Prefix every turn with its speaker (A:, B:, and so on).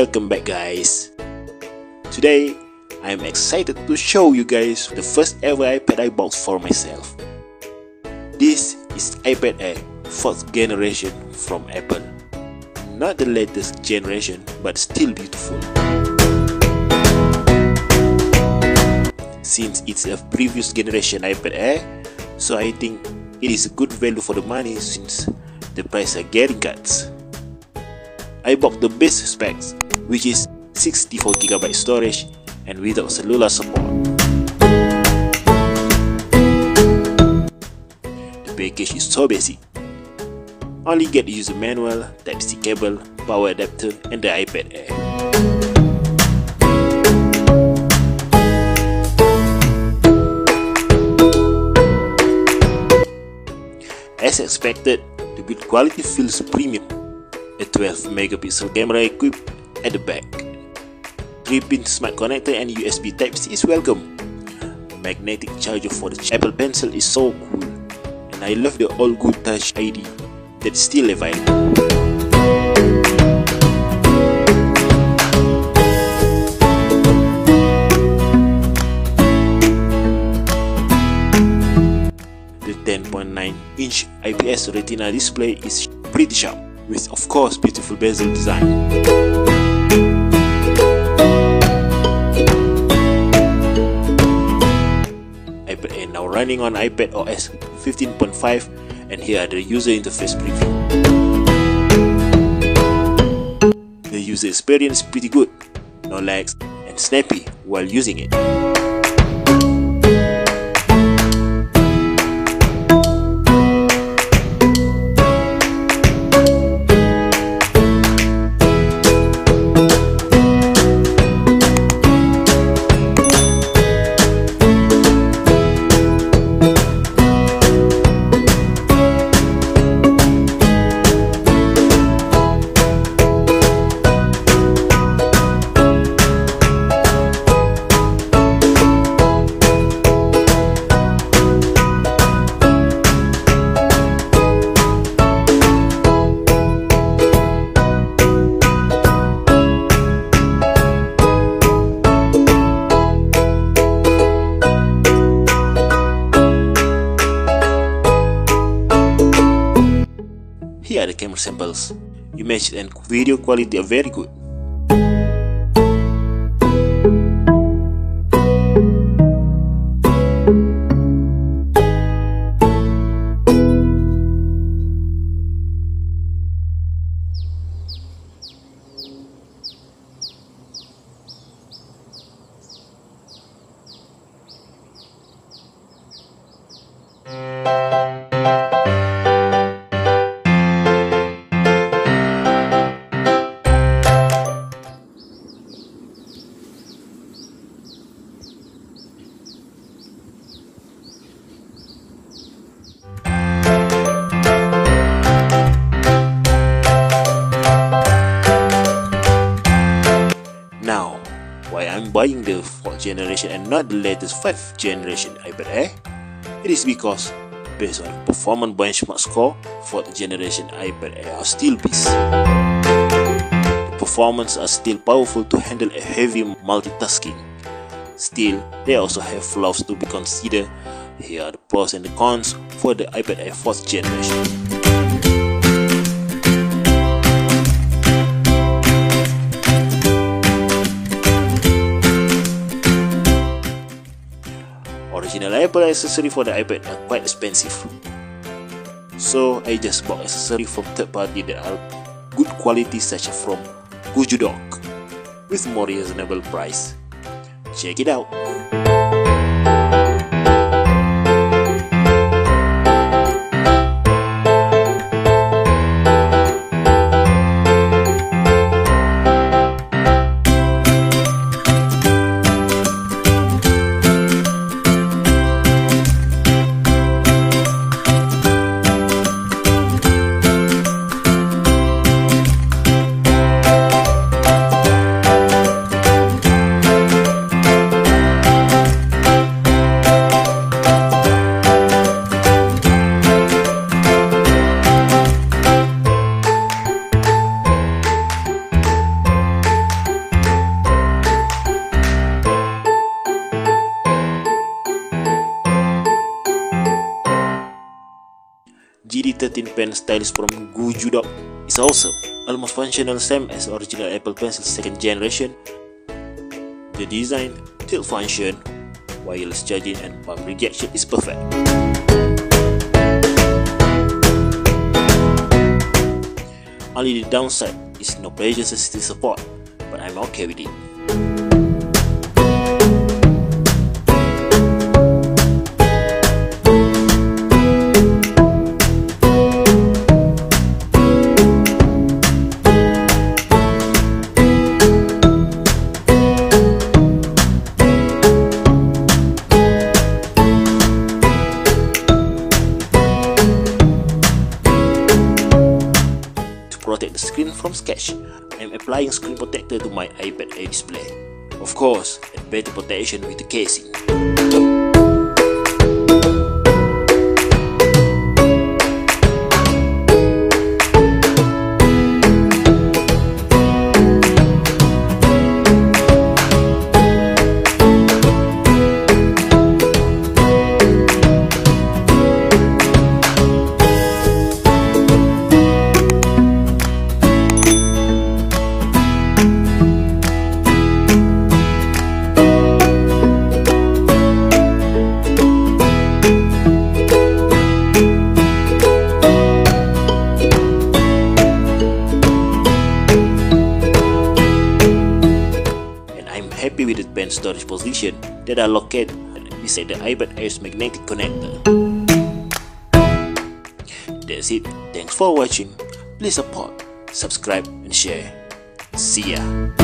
A: Welcome back guys. Today I am excited to show you guys the first ever iPad I bought for myself. This is iPad Air 4th generation from Apple. Not the latest generation but still beautiful. Since it's a previous generation iPad Air, so I think it is a good value for the money since the price are getting cuts. I bought the best specs, which is 64GB storage and without cellular support. The package is so basic. Only get the user manual, Type-C cable, power adapter and the iPad Air. As expected, the build quality feels premium a 12 megapixel camera equipped at the back. 3-pin smart connector and USB Type-C is welcome. Magnetic charger for the Apple Pencil is so cool. And I love the all good touch ID that's still available. The 10.9 inch IPS Retina display is pretty sharp with of course beautiful bezel design. Now running on iPad OS 15.5 and here are the user interface preview. The user experience is pretty good, no lags and snappy while using it. Camera samples. Image and video quality are very good. Buying the 4th generation and not the latest 5th generation iPad Air? Eh? It is because, based on performance benchmark score, 4th generation iPad Air eh, are still beast. The performance are still powerful to handle a heavy multitasking. Still, they also have flaws to be considered. Here are the pros and the cons for the iPad Air 4th generation. Original Apple accessory for the iPad are quite expensive. So I just bought accessory from third party that are good quality such as from Gujudok with more reasonable price. Check it out. GD13 pen stylus from Goojodoq is awesome, almost functional same as original Apple Pencil second generation. The design, tilt function, wireless charging and palm rejection is perfect. Only the downside is no pressure sensitive support, but I'm okay with it. Protect the screen from scratch. I am applying screen protector to my iPad Air display. Of course, and better protection with the casing. Storage position that are located beside the iPad Air's magnetic connector. That's it. Thanks for watching. Please support, subscribe and share. See ya.